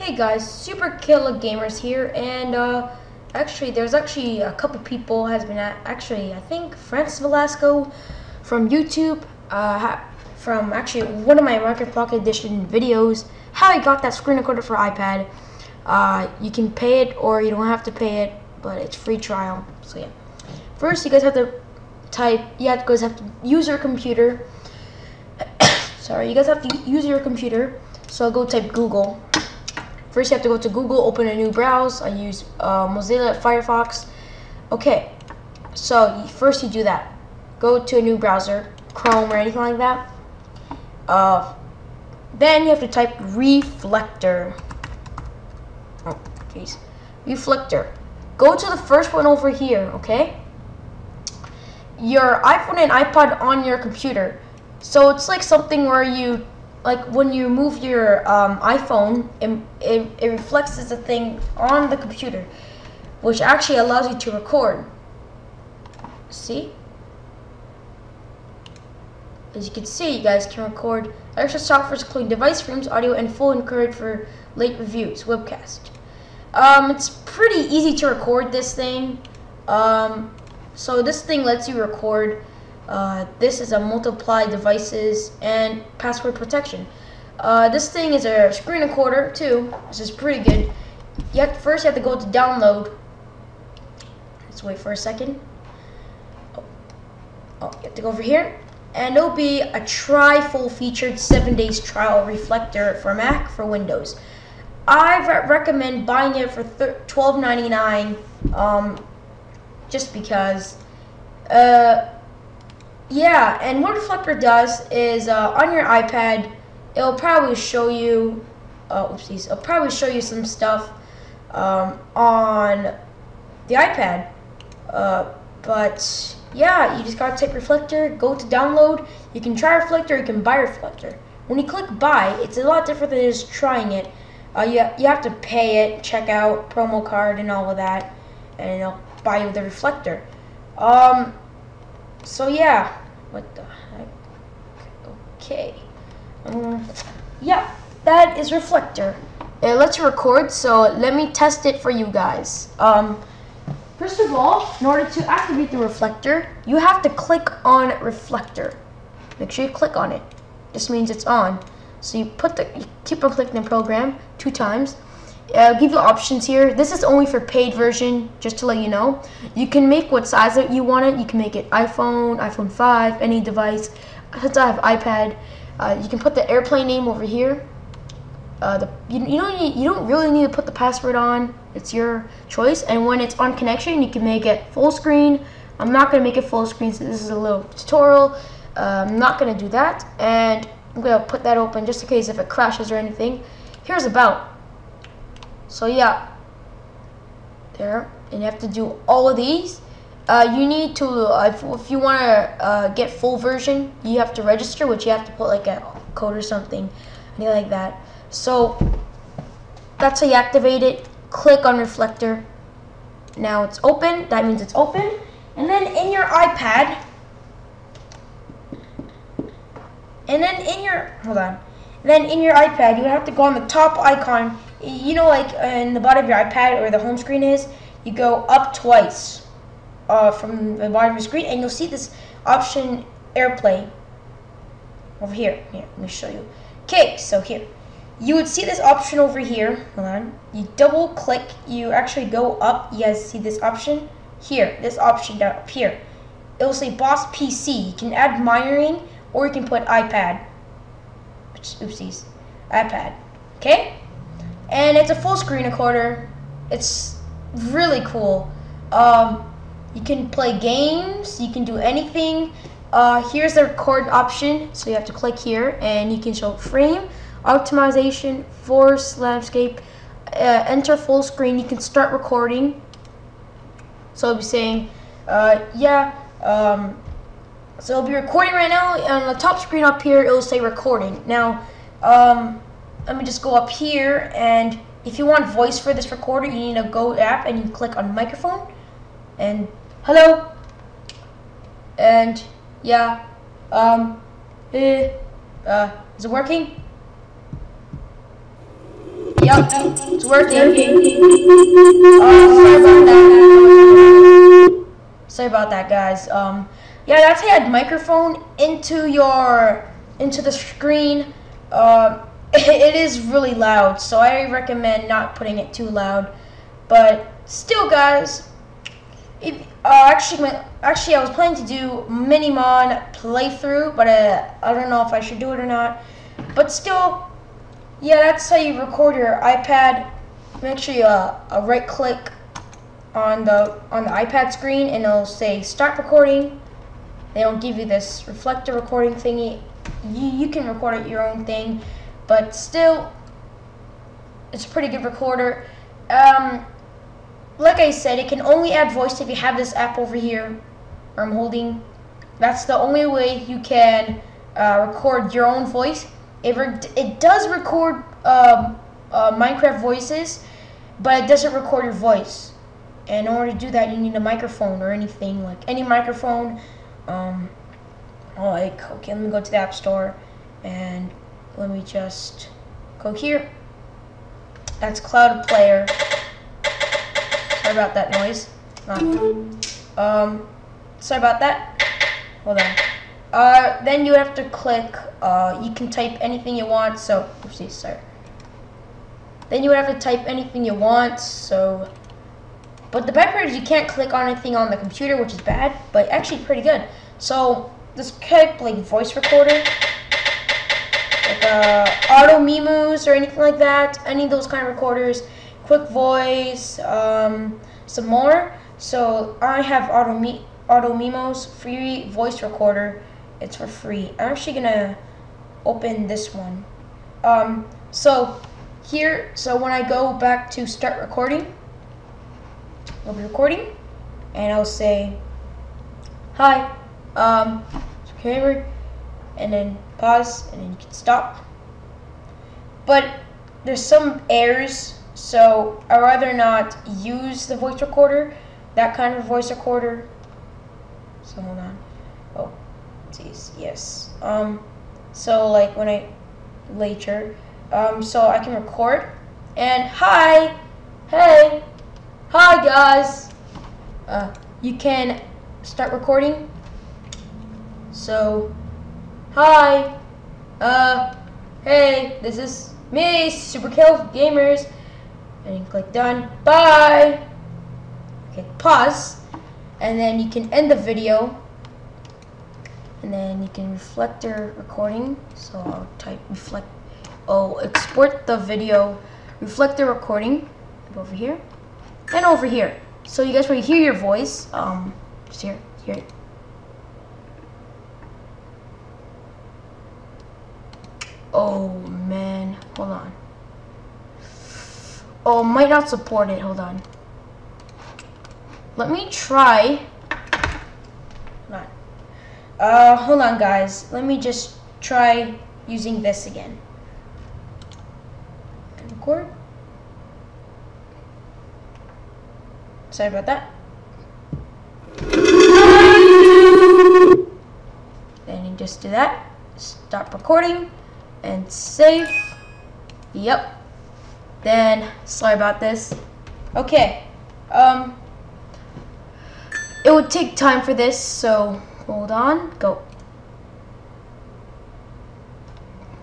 Hey guys, Super Kaleb Gamers here, and uh, actually, there's actually a couple people has been at, actually, I think Francis Velasco from YouTube, uh, from actually one of my Minecraft Pocket Edition videos, how I got that screen recorder for iPad. Uh, you can pay it or you don't have to pay it, but it's free trial. So yeah, first you guys have to type. You have to guys have to use your computer. Sorry, you guys have to use your computer. So I'll go type Google. First, you have to go to Google, open a new browse. I use uh, Mozilla Firefox. Okay, so first you do that. Go to a new browser, Chrome or anything like that. Uh, then you have to type reflector. Oh, jeez. Reflector. Go to the first one over here, okay? Your iPhone and iPod on your computer. So it's like something where you like when you move your um, iPhone, it, it, it reflects as a thing on the computer, which actually allows you to record. See? As you can see, you guys can record extra software including device frames, audio, and full encoded for late reviews, webcast. Um, it's pretty easy to record this thing. Um, so this thing lets you record uh, this is a multiply devices and password protection. Uh, this thing is a screen recorder too. This is pretty good. You have to, first you have to go to download. Let's wait for a second. Oh, oh you have to go over here. And it'll be a try full featured 7 days trial reflector for Mac for Windows. I re recommend buying it for $12.99 um, just because uh, yeah, and what Reflector does is uh, on your iPad, it'll probably show you, uh, oopsies, it'll probably show you some stuff um, on the iPad. Uh, but yeah, you just gotta take Reflector, go to download. You can try Reflector, you can buy Reflector. When you click buy, it's a lot different than just trying it. Uh, you, you have to pay it, check out, promo card, and all of that, and it'll buy you the Reflector. Um, so yeah, what the heck? Okay. Um, yeah, that is reflector. It lets you record, so let me test it for you guys. Um, first of all, in order to activate the reflector, you have to click on reflector. Make sure you click on it. This means it's on. So you put the, you keep on clicking the program two times. I'll give you options here. This is only for paid version, just to let you know. You can make what size that you want it. You can make it iPhone, iPhone 5, any device. Since I have iPad, uh, you can put the airplane name over here. Uh, the, you, you, don't need, you don't really need to put the password on. It's your choice. And when it's on connection, you can make it full screen. I'm not going to make it full screen, so this is a little tutorial. Uh, I'm not going to do that. And I'm going to put that open just in case if it crashes or anything. Here's about. So yeah, there, and you have to do all of these. Uh, you need to, uh, if, if, you want to uh, get full version, you have to register, which you have to put like a code or something, anything like that. So that's how you activate it. Click on reflector. Now it's open. That means it's open. And then in your iPad, and then in your hold on, then in your iPad, you have to go on the top icon you know, like in the bottom of your iPad where the home screen is, you go up twice uh, from the bottom of your screen, and you'll see this option AirPlay over here. Here, let me show you. Okay, so here. You would see this option over here. Hold on. You double click. You actually go up. You guys see this option? Here. This option down up here. It will say Boss PC. You can add mirroring or you can put iPad. Oopsies. iPad. Okay? And it's a full screen recorder. It's really cool. Um, you can play games, you can do anything. Uh, here's the record option, so you have to click here and you can show frame, optimization, force, landscape, uh, enter full screen, you can start recording. So I'll be saying, uh, yeah, um, so I'll be recording right now, on the top screen up here, it'll say recording. Now, um, let me just go up here and if you want voice for this recorder, you need a Go app and you click on microphone and hello and yeah um eh, uh is it working? Yeah. Yep, it's working. Oh, sorry about that. Sorry about that, guys. Um, yeah, that's how you add microphone into your into the screen. Uh, it is really loud, so I recommend not putting it too loud. But still, guys, if, uh, actually, actually, I was planning to do Minimon playthrough, but uh, I don't know if I should do it or not. But still, yeah, that's how you record your iPad. Make sure you uh, uh, right click on the on the iPad screen, and it'll say start recording. They don't give you this reflector recording thingy. You you can record it your own thing, but still, it's a pretty good recorder. Um, like I said, it can only add voice if you have this app over here, I'm holding. That's the only way you can uh, record your own voice. It, it does record um, uh, Minecraft voices, but it doesn't record your voice. And in order to do that, you need a microphone or anything, like any microphone. Um, like, okay, let me go to the App Store, and let me just go here. That's Cloud Player. Sorry about that noise. Um, sorry about that. Hold on. Uh, then you have to click, uh, you can type anything you want, so, oopsies, sorry. Then you would have to type anything you want, so, but the bad part is you can't click on anything on the computer, which is bad, but actually pretty good. So, this type, like, voice recorder, uh, Audio Memos or anything like that, any of those kind of recorders, Quick Voice, um, some more. So, I have Auto, Me Audio Memos free voice recorder, it's for free. I'm actually gonna open this one. Um, so here, so when I go back to start recording, I'll be recording, and I'll say, hi, um, okay, and then pause, and then you can stop. But there's some errors, so I'd rather not use the voice recorder, that kind of voice recorder. So hold on. Oh, yes. Um, so like when I later, um, so I can record and hi, hey, hi guys. Uh, you can start recording. So, hi, uh, hey, this is me, Superkill Gamers, and you click done. Bye. Okay, pause, and then you can end the video. And then you can reflector recording. So I'll type reflect oh export the video. Reflector recording over here. And over here. So you guys will hear your voice? Um just here here oh man hold on oh might not support it hold on let me try Hold on. uh, hold on guys. Let me just try using this again. Record. Sorry about that. Then you just do that. Stop recording and save. Yep. Then, sorry about this. Okay. Um, it would take time for this, so Hold on. Go.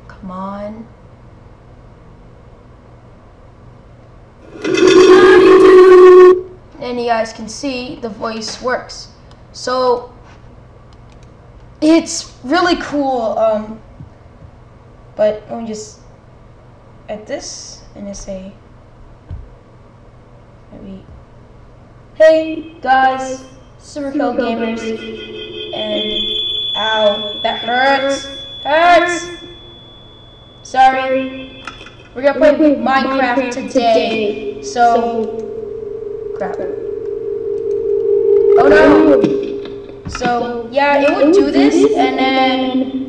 Come on. And you guys can see the voice works. So it's really cool. Um, but let me just at this and I say maybe Hey guys, Superkill Gamers and ow, that hurts, hurts. Sorry, we're gonna play Minecraft today, so crap. Oh no. So yeah, it would do this, and then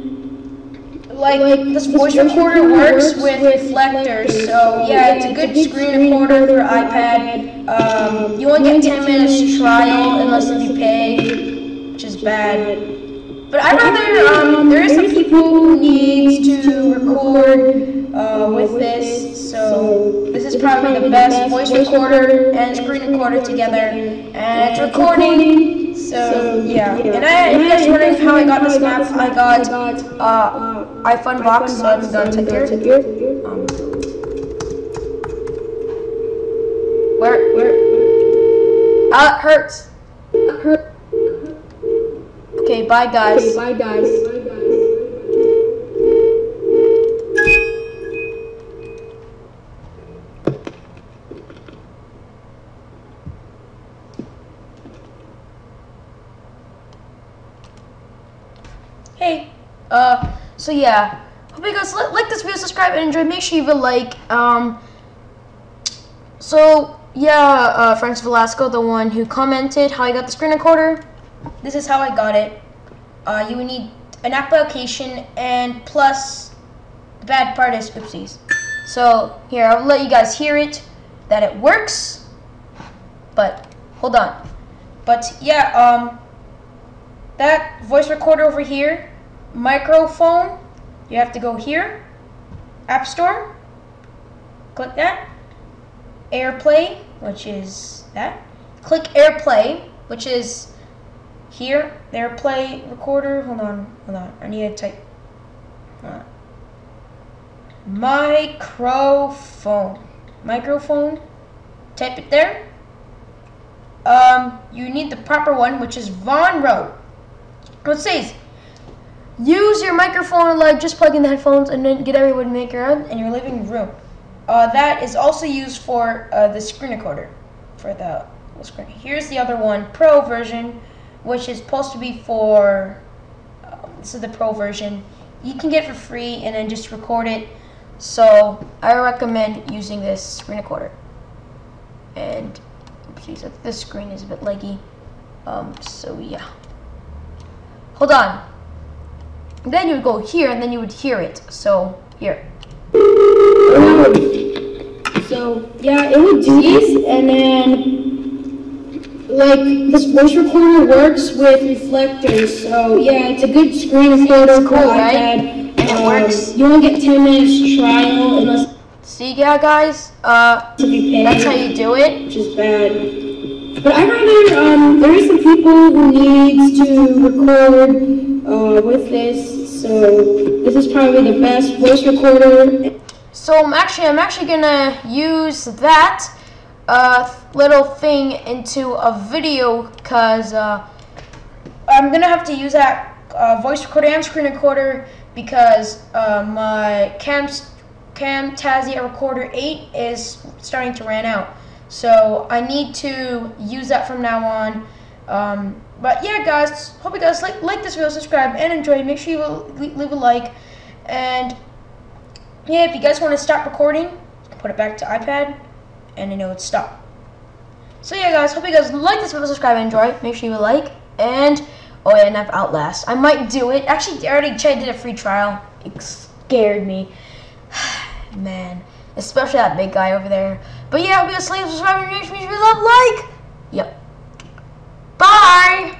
like this voice recorder works with reflectors. So yeah, it's a good screen recorder for iPad. Um, you only get 10 minutes trial unless if you pay which is bad. But I'd rather, um, there is some people who needs to record uh, with this, so this is probably the best voice recorder and screen recorder together, and it's recording, so yeah. And I, if you guys wondering how I got this map, I got uh, iFun box, so I'm gonna take care. Um, where, where? Ah, it hurts. Hurt. Okay, bye guys. Okay. Bye guys. Hey, uh, so yeah, hope you guys li- like this video, subscribe, and enjoy. Make sure you leave a like. Um, so yeah, uh, Francis Velasco, the one who commented how I got the screen recorder. This is how I got it. Uh, you would need an application and plus the bad part is oopsies. So here, I'll let you guys hear it that it works. But hold on. But yeah, um, that voice recorder over here, microphone, you have to go here, App Store, click that, AirPlay, which is that, click AirPlay, which is here, AirPlay recorder, hold on, hold on, I need to type, on. microphone, microphone, type it there, um, you need the proper one, which is Vonroad. It says, use your microphone like just plug in the headphones and then get everyone to make around in your living room. Uh, that is also used for uh, the screen recorder, for the screen. Here's the other one, Pro version, which is supposed to be for, um, this is the Pro version. You can get for free and then just record it. So I recommend using this screen recorder. And oopsies, this screen is a bit leggy. Um, so yeah. Hold on. Then you would go here and then you would hear it. So here. So yeah, it would do this, and then like this voice recorder works with reflectors. So yeah, it's a good screen recorder cool, right? iPad. And it works. You only get 10 minutes trial unless See, yeah, guys. Uh, that's how you do it. which is bad. But I rather um, there are some people who needs to record uh, with this, so this is probably the best voice recorder. So I'm actually, I'm actually gonna use that uh, little thing into a video because uh, I'm gonna have to use that uh, voice recorder and screen recorder because uh, my Cam's Camtasia Recorder 8 is starting to run out. So I need to use that from now on. Um, but yeah, guys, hope you guys like like this video, subscribe, and enjoy. Make sure you leave a like. And yeah, if you guys want to stop recording, put it back to iPad, and then it would stop. So yeah, guys, hope you guys like this video, subscribe, and enjoy. Make sure you like, and oh yeah, and I have Outlast. I might do it. Actually, I already tried did a free trial. It scared me, man. Especially that big guy over there. But yeah, hope you guys like, subscribe, and make sure you love like. Bye.